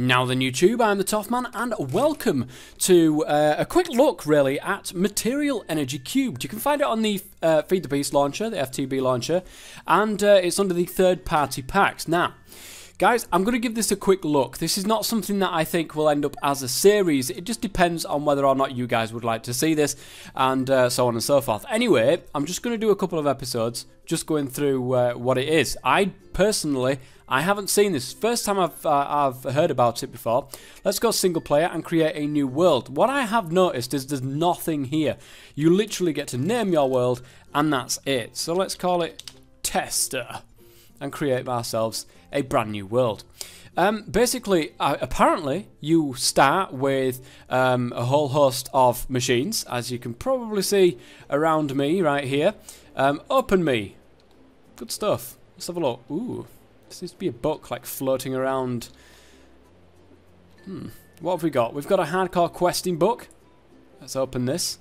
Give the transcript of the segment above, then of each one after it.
Now then YouTube, I'm the Toffman and welcome to uh, a quick look really at Material Energy Cubed. You can find it on the uh, Feed the Beast launcher, the FTB launcher, and uh, it's under the third party packs. Now, Guys, I'm going to give this a quick look. This is not something that I think will end up as a series. It just depends on whether or not you guys would like to see this and uh, so on and so forth. Anyway, I'm just going to do a couple of episodes just going through uh, what it is. I personally, I haven't seen this. First time I've, uh, I've heard about it before. Let's go single player and create a new world. What I have noticed is there's nothing here. You literally get to name your world and that's it. So let's call it Tester and create ourselves a brand new world. Um, basically, uh, apparently, you start with um, a whole host of machines, as you can probably see around me right here. Um, open me. Good stuff. Let's have a look. Ooh, there seems to be a book like floating around. Hmm. What have we got? We've got a hardcore questing book. Let's open this.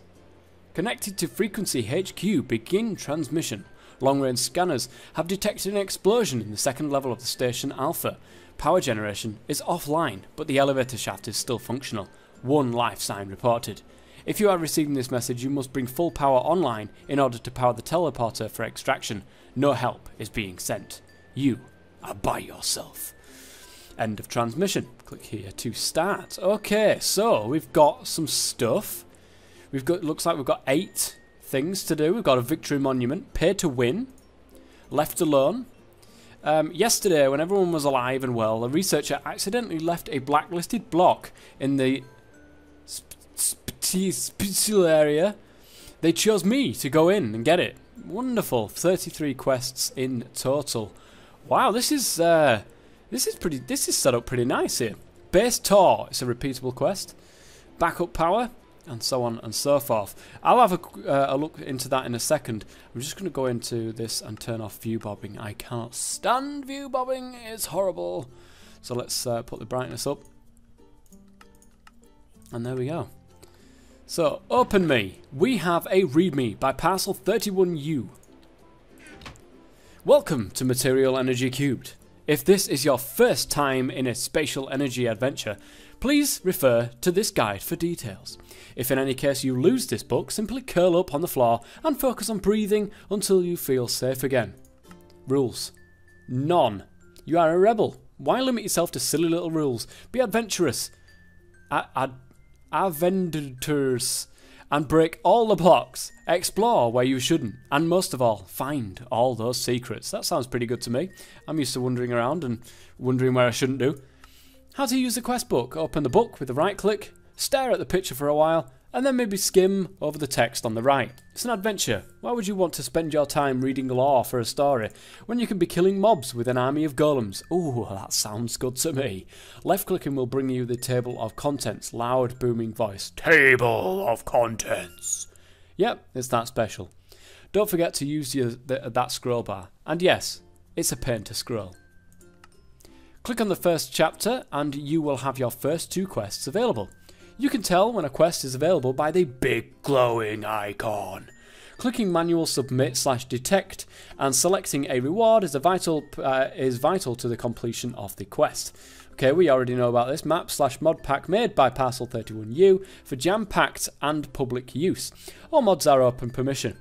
Connected to Frequency HQ, begin transmission. Long-range scanners have detected an explosion in the second level of the station Alpha. Power generation is offline, but the elevator shaft is still functional. One life sign reported. If you are receiving this message, you must bring full power online in order to power the teleporter for extraction. No help is being sent. You are by yourself. End of transmission. Click here to start. Okay, so we've got some stuff. We've got looks like we've got eight things to do. We've got a victory monument, pay to win, left alone. Um, yesterday, when everyone was alive and well, a researcher accidentally left a blacklisted block in the special area. They chose me to go in and get it. Wonderful. 33 quests in total. Wow, this is uh, this is pretty. This is set up pretty nice here. Base tour. It's a repeatable quest. Backup power and so on and so forth. I'll have a, uh, a look into that in a second. I'm just going to go into this and turn off view bobbing. I can't stand view bobbing. It's horrible. So let's uh, put the brightness up. And there we go. So, open me. We have a readme by Parcel 31U. Welcome to Material Energy Cubed. If this is your first time in a spatial energy adventure, please refer to this guide for details. If in any case you lose this book, simply curl up on the floor and focus on breathing until you feel safe again. Rules. None. You are a rebel. Why limit yourself to silly little rules? Be adventurous. Ad adventures. And break all the blocks. Explore where you shouldn't. And most of all, find all those secrets. That sounds pretty good to me. I'm used to wandering around and wondering where I shouldn't do. How to use the quest book. Open the book with the right click stare at the picture for a while, and then maybe skim over the text on the right. It's an adventure. Why would you want to spend your time reading lore for a story when you can be killing mobs with an army of golems? Ooh, that sounds good to me. Left clicking will bring you the table of contents, loud booming voice. Table of contents. Yep, it's that special. Don't forget to use your, that scroll bar. And yes, it's a pain to scroll. Click on the first chapter and you will have your first two quests available. You can tell when a quest is available by the big glowing icon. Clicking manual submit slash detect and selecting a reward is, a vital, uh, is vital to the completion of the quest. Okay, we already know about this. Map slash mod pack made by Parcel 31U for jam-packed and public use. All mods are open permission.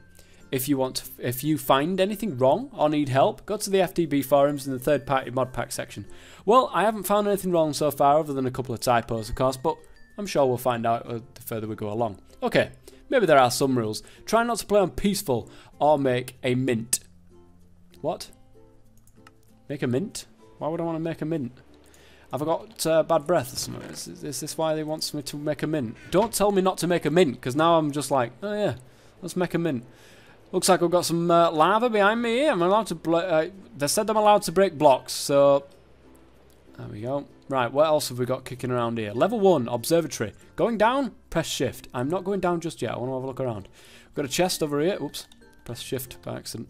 If you want, to, if you find anything wrong or need help, go to the FTB forums in the third-party mod pack section. Well, I haven't found anything wrong so far, other than a couple of typos, of course, but I'm sure we'll find out uh, the further we go along. Okay, maybe there are some rules. Try not to play on peaceful or make a mint. What? Make a mint? Why would I want to make a mint? Have I got uh, bad breath or something? Is, is, this why they want me to make a mint? Don't tell me not to make a mint, because now I'm just like, oh yeah, let's make a mint. Looks like I've got some uh, lava behind me. I'm allowed to... Uh, they said I'm allowed to break blocks, so... There we go. Right, what else have we got kicking around here? Level 1, Observatory. Going down, press Shift. I'm not going down just yet. I want to have a look around. We've got a chest over here. Oops. Press Shift by accident.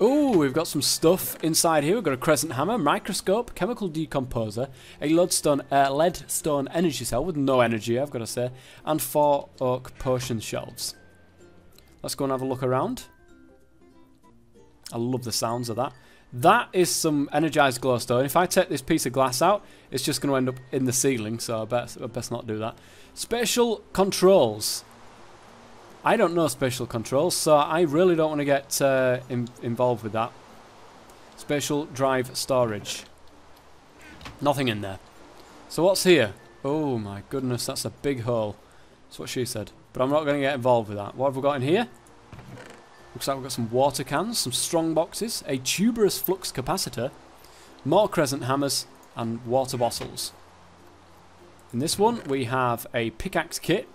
Ooh, we've got some stuff inside here. We've got a crescent hammer, microscope, chemical decomposer, a leadstone, uh, leadstone energy cell with no energy, I've got to say, and four oak potion shelves. Let's go and have a look around. I love the sounds of that. That is some energized glowstone. If I take this piece of glass out, it's just going to end up in the ceiling, so I best, I best not do that. Special controls. I don't know special controls, so I really don't want to get uh, in, involved with that. Special drive storage. Nothing in there. So what's here? Oh my goodness, that's a big hole. That's what she said. But I'm not going to get involved with that. What have we got in here? Looks like we've got some water cans, some strong boxes, a tuberous flux capacitor, more crescent hammers, and water bottles. In this one, we have a pickaxe kit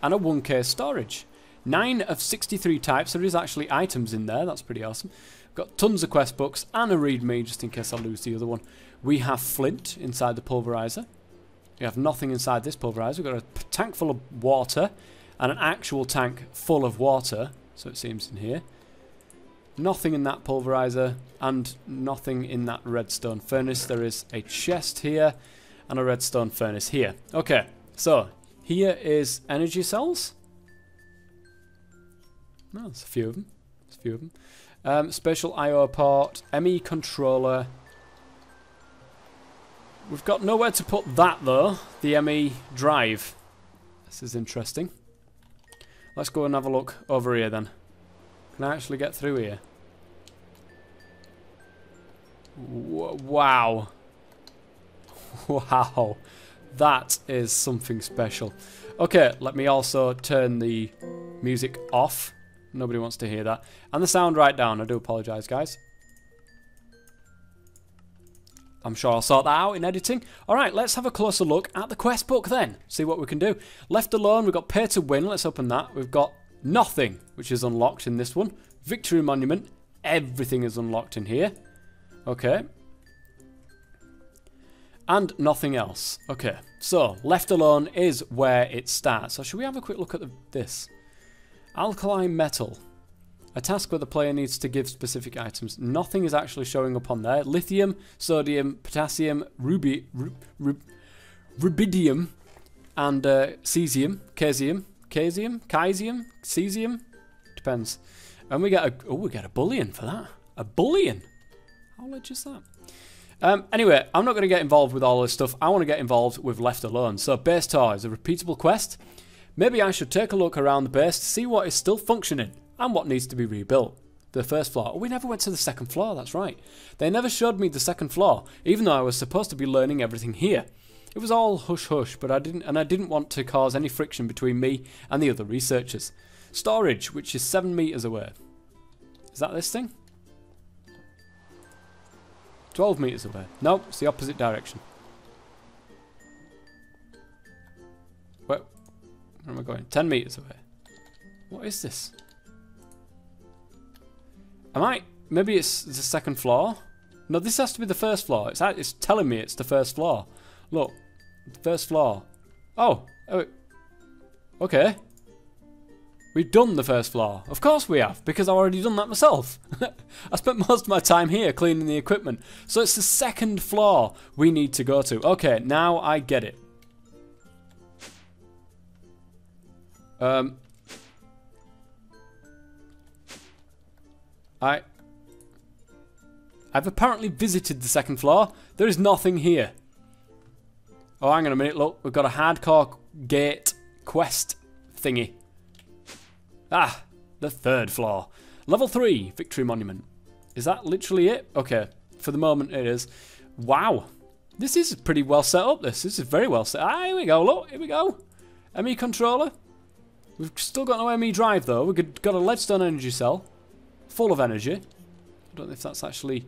and a 1k storage. 9 of 63 types, there is actually items in there, that's pretty awesome. Got tons of quest books and a readme just in case I lose the other one. We have flint inside the pulverizer. We have nothing inside this pulverizer. We've got a tank full of water and an actual tank full of water, so it seems in here. Nothing in that pulverizer and nothing in that redstone furnace. There is a chest here and a redstone furnace here. Okay, so here is energy cells. Oh, there's a few of them. There's a few of them. Um, spatial I.O. port, ME controller, We've got nowhere to put that though, the ME drive. This is interesting. Let's go and have a look over here then. Can I actually get through here? W wow. Wow. That is something special. Okay, let me also turn the music off. Nobody wants to hear that. And the sound right down. I do apologise, guys. I'm sure I'll sort that out in editing. Alright, let's have a closer look at the quest book then. See what we can do. Left alone, we've got pay to win. Let's open that. We've got nothing, which is unlocked in this one. Victory monument. Everything is unlocked in here. Okay. And nothing else. Okay, so left alone is where it starts. So should we have a quick look at the, this? Alkali metal. A task where the player needs to give specific items. Nothing is actually showing up on there. Lithium, sodium, potassium, ruby, rub, rubidium, and uh, cesium, cesium, cesium, cesium, cesium. Depends. And we get a oh, we get a bullion for that. A bullion. How much is that? Um, anyway, I'm not going to get involved with all this stuff. I want to get involved with Left Alone. So, base tour is a repeatable quest. Maybe I should take a look around the base to see what is still functioning and what needs to be rebuilt. The first floor. Oh, we never went to the second floor, that's right. They never showed me the second floor, even though I was supposed to be learning everything here. It was all hush hush, but I didn't and I didn't want to cause any friction between me and the other researchers. Storage, which is seven meters away. Is that this thing? 12 meters away. No, it's the opposite direction. Where, where am I going? 10 meters away. What is this? Am I? Maybe it's the second floor? No, this has to be the first floor. It's, it's telling me it's the first floor. Look, first floor. Oh, oh, okay. We've done the first floor. Of course we have, because I've already done that myself. I spent most of my time here cleaning the equipment. So it's the second floor we need to go to. Okay, now I get it. Um, I... I've apparently visited the second floor. There is nothing here. Oh, hang on a minute. Look, we've got a hardcore gate quest thingy. Ah, the third floor. Level 3, Victory Monument. Is that literally it? Okay, for the moment it is. Wow. This is pretty well set up, this. This is very well set. Ah, here we go, look, here we go. ME controller. We've still got no ME drive, though. We've got a leadstone energy cell full of energy. I don't know if that's actually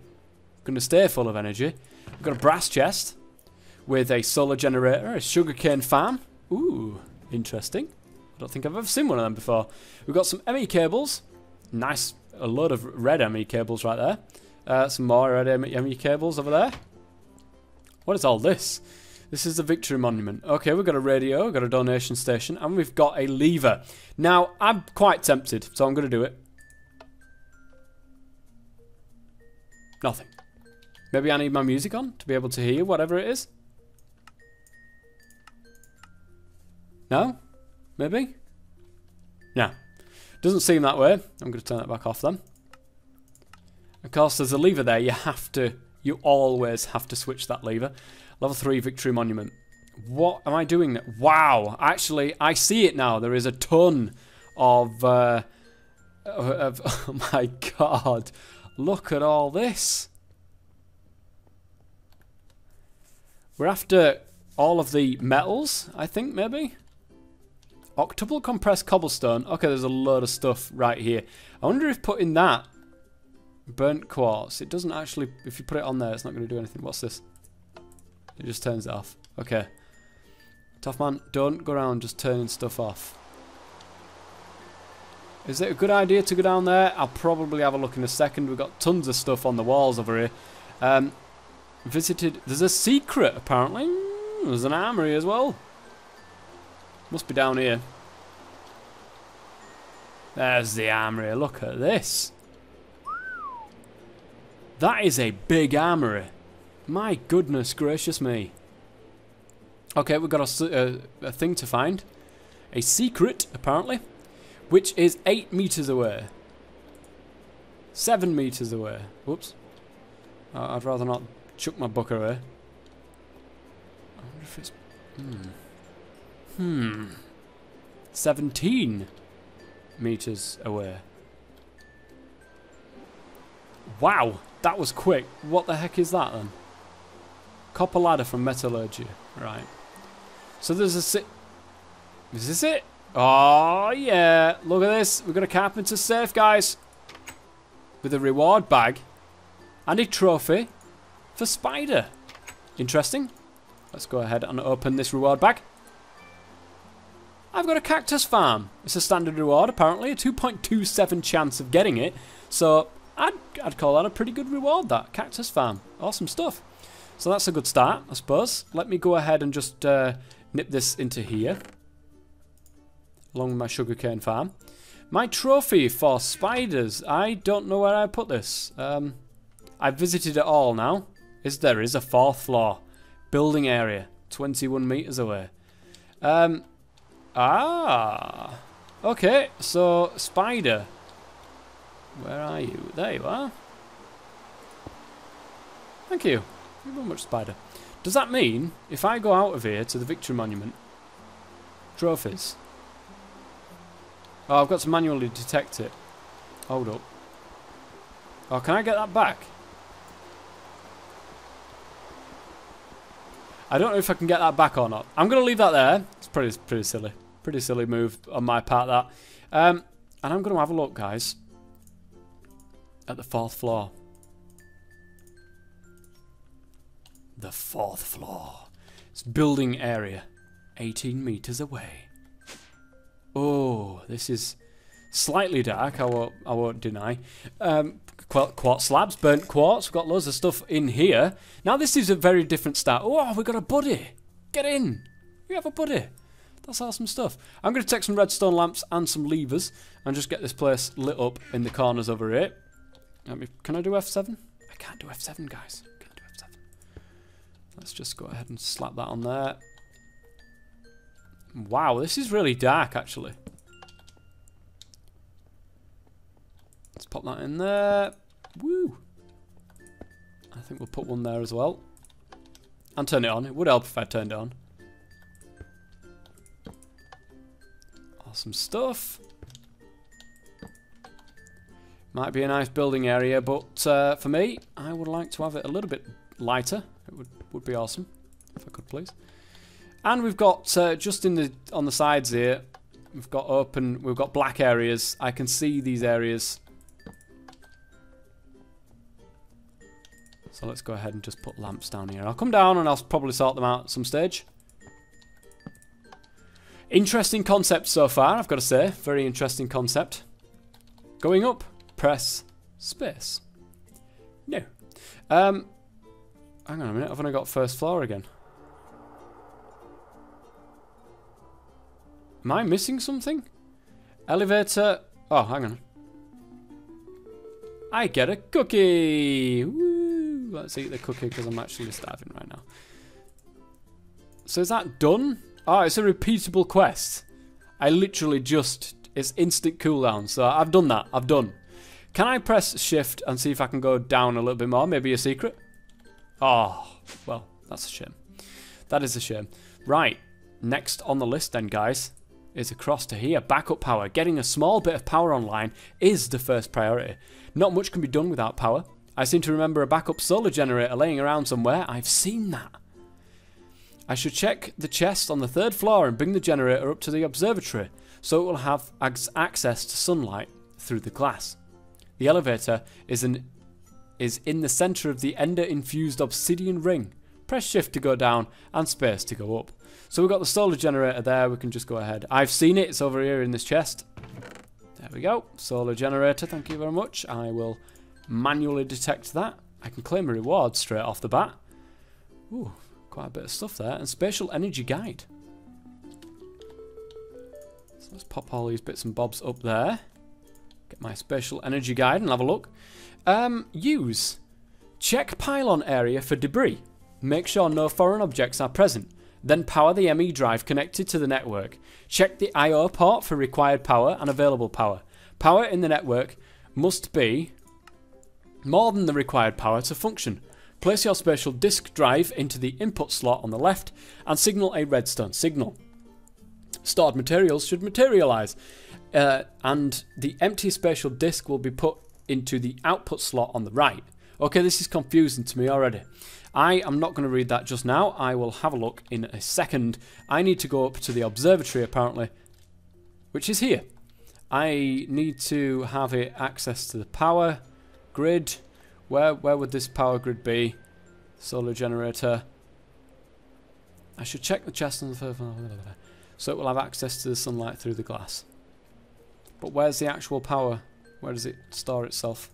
going to stay full of energy. We've got a brass chest with a solar generator, a sugarcane farm. Ooh, interesting. I don't think I've ever seen one of them before. We've got some ME cables. Nice, a load of red ME cables right there. Uh, some more red ME cables over there. What is all this? This is the Victory Monument. Okay, we've got a radio, we've got a donation station, and we've got a lever. Now, I'm quite tempted, so I'm going to do it. Nothing. Maybe I need my music on to be able to hear whatever it is? No? Maybe? No. Doesn't seem that way. I'm going to turn that back off then. Of course, there's a lever there. You have to, you always have to switch that lever. Level 3 Victory Monument. What am I doing? Wow, actually, I see it now. There is a ton of, uh, of, of oh my god, look at all this. We're after all of the metals, I think, maybe? Octuple compressed cobblestone. Okay, there's a load of stuff right here. I wonder if putting that burnt quartz, it doesn't actually, if you put it on there, it's not going to do anything. What's this? It just turns it off. Okay. Toffman, don't go around just turning stuff off. Is it a good idea to go down there? I'll probably have a look in a second. We've got tons of stuff on the walls over here. Um, visited, there's a secret apparently. There's an armory as well. Must be down here. There's the armory. Look at this. That is a big armory. My goodness gracious me. Okay, we've got a, a, a thing to find. A secret, apparently, which is 8 meters away. 7 meters away. Whoops. Uh, I'd rather not chuck my book away. I wonder if it's... Hmm. Hmm. 17 meters away. Wow, that was quick. What the heck is that then? Copper ladder from metallurgy. Right. So there's a si Is this it? Oh, yeah. Look at this. We've got a carpenter's safe, guys. With a reward bag. And a trophy for Spider. Interesting. Let's go ahead and open this reward bag. I've got a cactus farm. It's a standard reward, apparently. A 2.27 chance of getting it. So, I'd, I'd call that a pretty good reward, that. Cactus farm. Awesome stuff. So that's a good start, I suppose. Let me go ahead and just uh, nip this into here. Along with my sugarcane farm. My trophy for spiders. I don't know where I put this. Um, I've visited it all now. Is there is a fourth floor. Building area. 21 metres away. Um, Ah. Okay, so spider. Where are you? There you are. Thank you. You very much, spider. Does that mean if I go out of here to the Victory Monument, trophies? Oh, I've got to manually detect it. Hold up. Oh, can I get that back? I don't know if I can get that back or not. I'm going to leave that there. It's pretty, pretty silly. Pretty silly move on my part, that. Um, and I'm going to have a look, guys, at the fourth floor. The fourth floor. It's building area. 18 meters away. Oh, this is slightly dark, I won't, I won't deny. Um, quartz slabs, burnt quartz. We've got loads of stuff in here. Now this is a very different start. Oh, we've got a buddy. Get in. We have a buddy. That's awesome stuff. I'm going to take some redstone lamps and some levers and just get this place lit up in the corners over here. Me, can I do F7? I can't do F7, guys. Can't do F7. Let's just go ahead and slap that on there. Wow, this is really dark, actually. Let's pop that in there. Woo! I think we'll put one there as well. And turn it on. It would help if I turned it on. Awesome stuff. Might be a nice building area, but uh, for me, I would like to have it a little bit lighter. It would, would be awesome, if I could please. And we've got, uh, just in the on the sides here, we've got open, we've got black areas. I can see these areas. So let's go ahead and just put lamps down here. I'll come down and I'll probably sort them out at some stage. Interesting concept so far, I've got to say. Very interesting concept. Going up, press space. No. Um, hang on a minute, I've only got first floor again. Am I missing something? Elevator. Oh, hang on. I get a cookie. Woo. Let's eat the cookie because I'm actually starving right now. So is that done? Oh, it's a repeatable quest. I literally just... It's instant cooldown, so I've done that. I've done. Can I press shift and see if I can go down a little bit more? Maybe a secret? Oh, well, that's a shame. That is a shame. Right, next on the list then, guys, is across to here. Backup power. Getting a small bit of power online is the first priority. Not much can be done without power. I seem to remember a backup solar generator laying around somewhere. I've seen that. I should check the chest on the third floor and bring the generator up to the observatory so it will have access to sunlight through the glass. The elevator is, an, is in the centre of the ender infused obsidian ring. Press shift to go down and space to go up. So we've got the solar generator there, we can just go ahead. I've seen it, it's over here in this chest. There we go, solar generator, thank you very much. I will manually detect that. I can claim a reward straight off the bat. Ooh, quite a bit of stuff there. And spatial energy guide. So let's pop all these bits and bobs up there. Get my spatial energy guide and have a look. Um, use. Check pylon area for debris. Make sure no foreign objects are present. Then power the ME drive connected to the network. Check the I.O. port for required power and available power. Power in the network must be more than the required power to function. Place your spatial disk drive into the input slot on the left and signal a redstone signal. Stored materials should materialize, uh, and the empty spatial disk will be put into the output slot on the right. Okay, this is confusing to me already. I am not going to read that just now. I will have a look in a second. I need to go up to the observatory apparently, which is here. I need to have it access to the power grid. Where where would this power grid be? Solar generator. I should check the chest on the first so it will have access to the sunlight through the glass. But where's the actual power? Where does it store itself?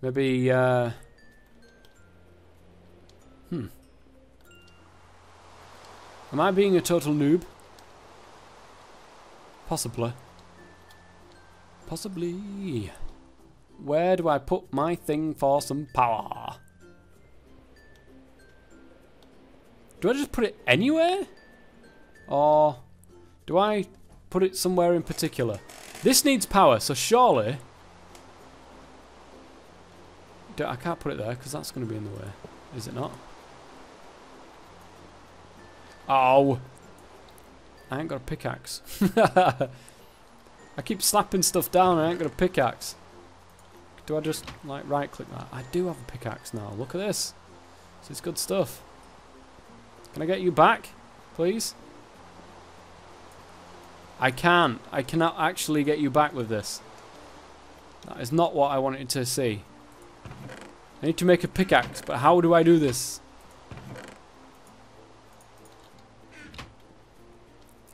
Maybe, uh... Hmm. Am I being a total noob? Possibly. Possibly. Where do I put my thing for some power? Do I just put it anywhere? Or do I put it somewhere in particular? This needs power, so surely... I can't put it there because that's going to be in the way. Is it not? Oh! I ain't got a pickaxe. I keep slapping stuff down I ain't got a pickaxe. Do I just like right click that? I do have a pickaxe now. Look at this. This is good stuff. Can I get you back, please? I can't. I cannot actually get you back with this. That is not what I wanted to see. I need to make a pickaxe, but how do I do this?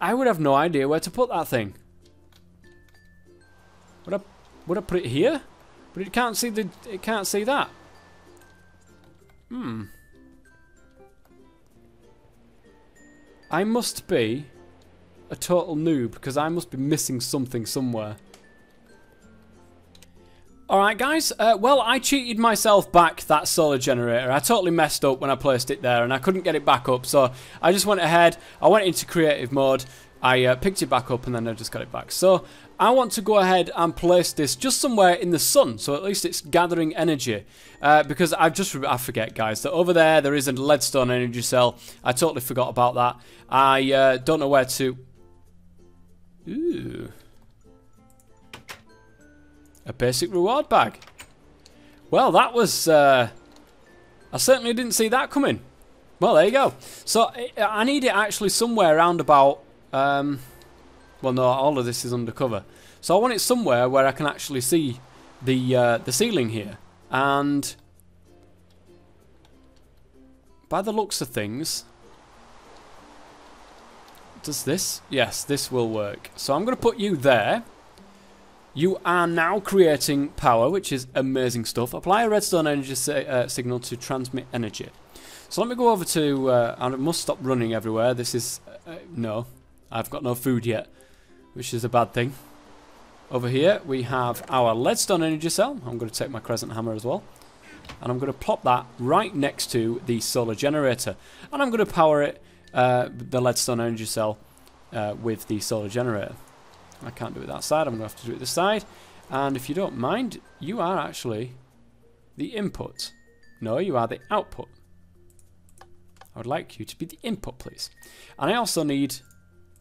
I would have no idea where to put that thing. Would I, would I put it here? But it can't see the it can't see that. Hmm. I must be a total noob because I must be missing something somewhere. Alright guys, uh, well I cheated myself back that solar generator. I totally messed up when I placed it there and I couldn't get it back up so I just went ahead, I went into creative mode I uh, picked it back up and then I just got it back. So I want to go ahead and place this just somewhere in the sun, so at least it's gathering energy. Uh, because I've just, I forget guys, that over there there is a leadstone energy cell. I totally forgot about that. I uh, don't know where to... Ooh. A basic reward bag. Well, that was... Uh, I certainly didn't see that coming. Well, there you go. So I need it actually somewhere around about um, well, no, all of this is undercover. So I want it somewhere where I can actually see the uh, the ceiling here. And by the looks of things, does this? Yes, this will work. So I'm going to put you there. You are now creating power, which is amazing stuff. Apply a redstone energy uh, signal to transmit energy. So let me go over to, uh, and it must stop running everywhere. This is, uh, no, I've got no food yet, which is a bad thing. Over here, we have our leadstone energy cell. I'm going to take my crescent hammer as well. And I'm going to plop that right next to the solar generator. And I'm going to power it, uh, the leadstone energy cell, uh, with the solar generator. I can't do it that side. I'm going to have to do it this side. And if you don't mind, you are actually the input. No, you are the output. I would like you to be the input, please. And I also need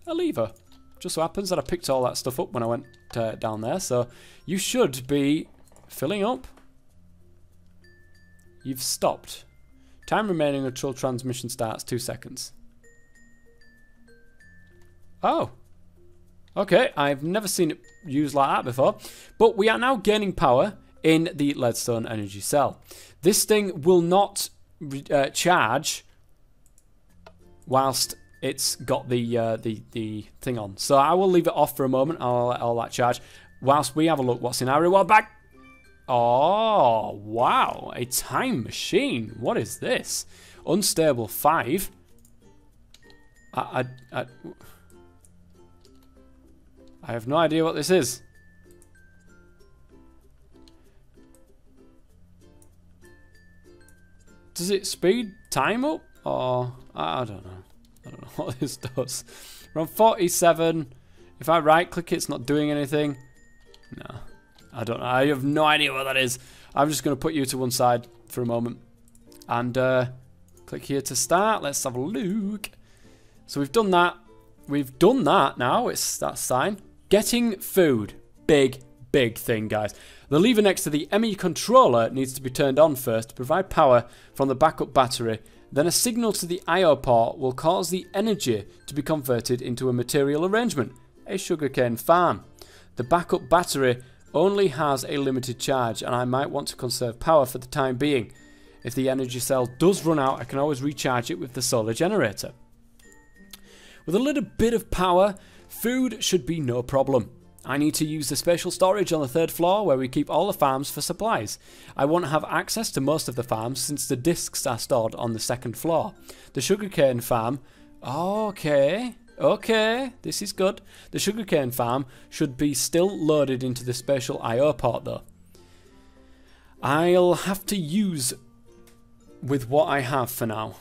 a lever. Just so happens that I picked all that stuff up when I went uh, down there. So you should be filling up. You've stopped. Time remaining until transmission starts, two seconds. Oh. Okay, I've never seen it used like that before. But we are now gaining power in the leadstone energy cell. This thing will not uh, charge whilst it's got the uh, the the thing on. So I will leave it off for a moment. I'll let all that charge whilst we have a look what's in our reward bag. Oh wow, a time machine. What is this? Unstable five. I I I, I have no idea what this is. Does it speed time up? Or, I don't know. I don't know what this does. We're on 47. If I right click it's not doing anything. No. I don't know. I have no idea what that is. I'm just going to put you to one side for a moment. And uh, click here to start. Let's have a look. So we've done that. We've done that now. It's that sign. Getting food. Big, big thing, guys. The lever next to the ME controller needs to be turned on first to provide power from the backup battery then a signal to the IO port will cause the energy to be converted into a material arrangement, a sugarcane farm. The backup battery only has a limited charge and I might want to conserve power for the time being. If the energy cell does run out, I can always recharge it with the solar generator. With a little bit of power, food should be no problem. I need to use the special storage on the third floor where we keep all the farms for supplies. I won't have access to most of the farms since the discs are stored on the second floor. The sugarcane farm... Okay, okay, this is good. The sugarcane farm should be still loaded into the spatial I.O. port though. I'll have to use with what I have for now.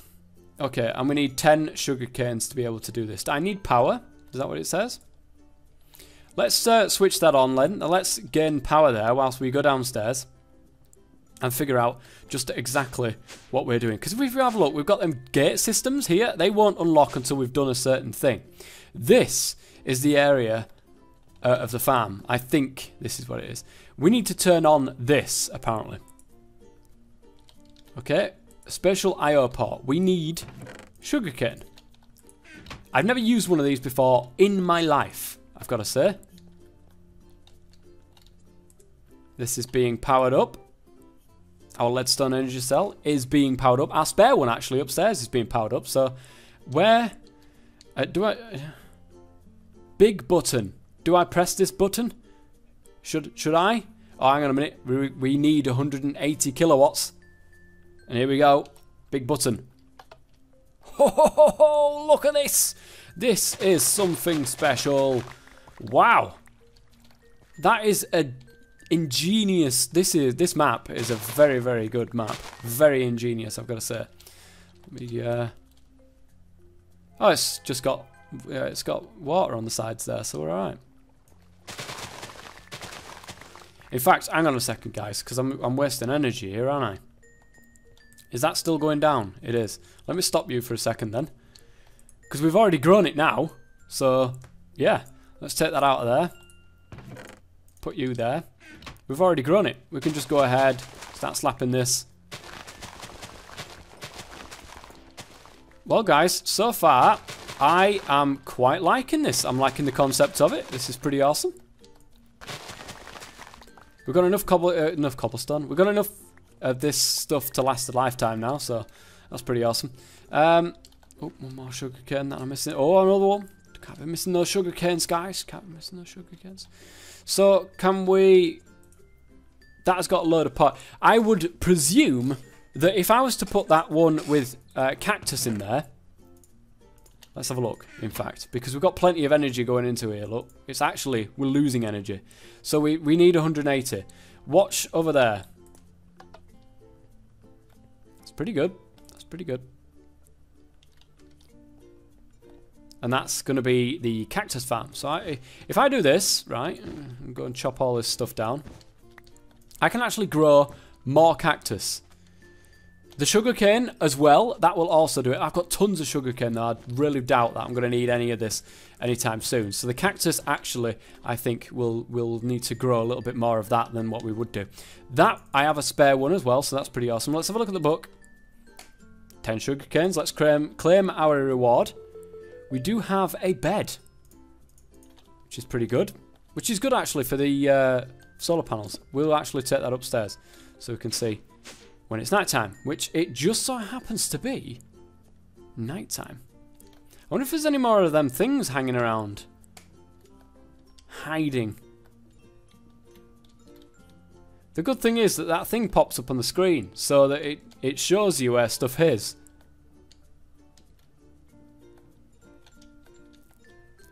Okay, and we need 10 sugarcanes to be able to do this. I need power. Is that what it says? Let's uh, switch that on then. Let's gain power there whilst we go downstairs and figure out just exactly what we're doing. Because if we have a look, we've got them gate systems here. They won't unlock until we've done a certain thing. This is the area uh, of the farm. I think this is what it is. We need to turn on this, apparently. Okay, spatial IO port. We need sugarcane. I've never used one of these before in my life. I've got to say. This is being powered up. Our leadstone energy cell is being powered up. Our spare one actually upstairs is being powered up. So where uh, do I... Big button. Do I press this button? Should should I? Oh, hang on a minute. We, we need 180 kilowatts. And here we go. Big button. Ho, ho, ho, look at this. This is something special. Wow. That is a ingenious this is this map is a very very good map. Very ingenious, I've got to say. Let me uh Oh, it's just got yeah, it's got water on the sides there, so we're alright. In fact, hang on a second, guys, because I'm, I'm wasting energy here, aren't I? Is that still going down? It is. Let me stop you for a second then. Because we've already grown it now. So, yeah. Let's take that out of there. Put you there. We've already grown it. We can just go ahead, start slapping this. Well, guys, so far, I am quite liking this. I'm liking the concept of it. This is pretty awesome. We've got enough cobble, uh, enough cobblestone. We've got enough of this stuff to last a lifetime now, so that's pretty awesome. Um, oh, one more sugar cane that I'm missing. Oh, another one. Can't be missing those sugar canes, guys. Can't be missing those sugar canes. So, can we... That has got a load of pot. I would presume that if I was to put that one with uh, cactus in there... Let's have a look, in fact. Because we've got plenty of energy going into here, look. It's actually... We're losing energy. So we, we need 180. Watch over there. Pretty good. That's pretty good. and that's going to be the cactus farm. So I, if I do this, right, go and chop all this stuff down, I can actually grow more cactus. The sugarcane as well, that will also do it. I've got tons of sugarcane though. I really doubt that I'm going to need any of this anytime soon. So the cactus actually, I think, will will need to grow a little bit more of that than what we would do. That, I have a spare one as well, so that's pretty awesome. Let's have a look at the book. 10 sugar canes. Let's claim, claim our reward. We do have a bed, which is pretty good. Which is good actually for the uh, solar panels. We'll actually take that upstairs so we can see when it's nighttime, which it just so happens to be nighttime. I wonder if there's any more of them things hanging around. Hiding. The good thing is that that thing pops up on the screen so that it, it shows you where stuff is.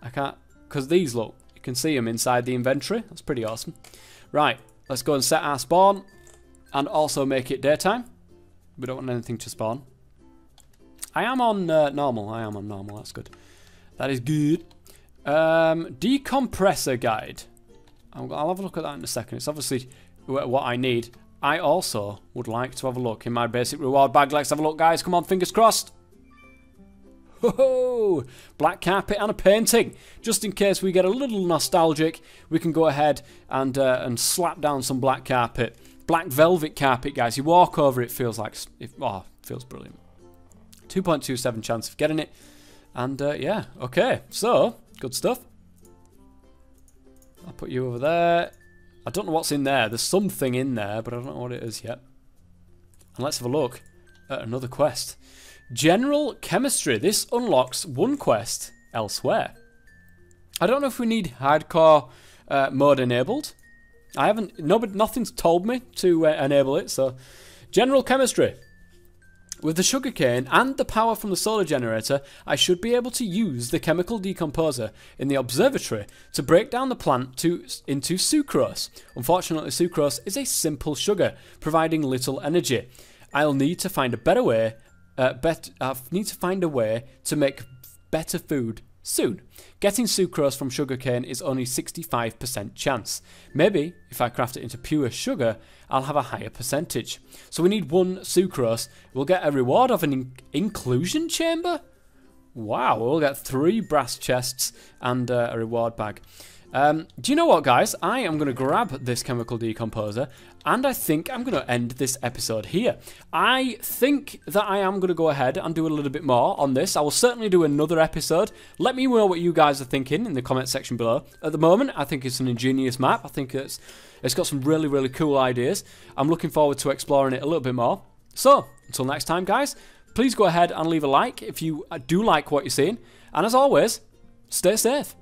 I can't, because these look, you can see them inside the inventory. That's pretty awesome. Right, let's go and set our spawn and also make it daytime. We don't want anything to spawn. I am on uh, normal. I am on normal. That's good. That is good. Um, decompressor guide. I'll, I'll have a look at that in a second. It's obviously what I need. I also would like to have a look in my basic reward bag. Let's have a look, guys. Come on, fingers crossed. Ho-ho! Black carpet and a painting. Just in case we get a little nostalgic, we can go ahead and uh, and slap down some black carpet. Black velvet carpet, guys. You walk over it, feels like... It, oh, feels brilliant. 2.27 chance of getting it. And, uh, yeah, okay. So, good stuff. I'll put you over there. I don't know what's in there. There's something in there, but I don't know what it is yet. And let's have a look at another quest. General Chemistry. This unlocks one quest elsewhere. I don't know if we need hardcore uh, mode enabled. I haven't, nobody, nothing's told me to uh, enable it, so. General Chemistry. With the sugarcane and the power from the solar generator, I should be able to use the chemical decomposer in the observatory to break down the plant to, into sucrose. Unfortunately, sucrose is a simple sugar, providing little energy. I'll need to find a better way. Uh, bet I need to find a way to make better food soon. Getting sucrose from sugarcane is only 65% chance. Maybe, if I craft it into pure sugar, I'll have a higher percentage. So we need one sucrose. We'll get a reward of an in inclusion chamber? Wow, we'll get three brass chests and uh, a reward bag. Um, do you know what, guys? I am going to grab this chemical decomposer, and I think I'm going to end this episode here. I think that I am going to go ahead and do a little bit more on this. I will certainly do another episode. Let me know what you guys are thinking in the comment section below. At the moment, I think it's an ingenious map. I think it's it's got some really, really cool ideas. I'm looking forward to exploring it a little bit more. So, until next time, guys, please go ahead and leave a like if you do like what you're seeing. And as always, stay safe.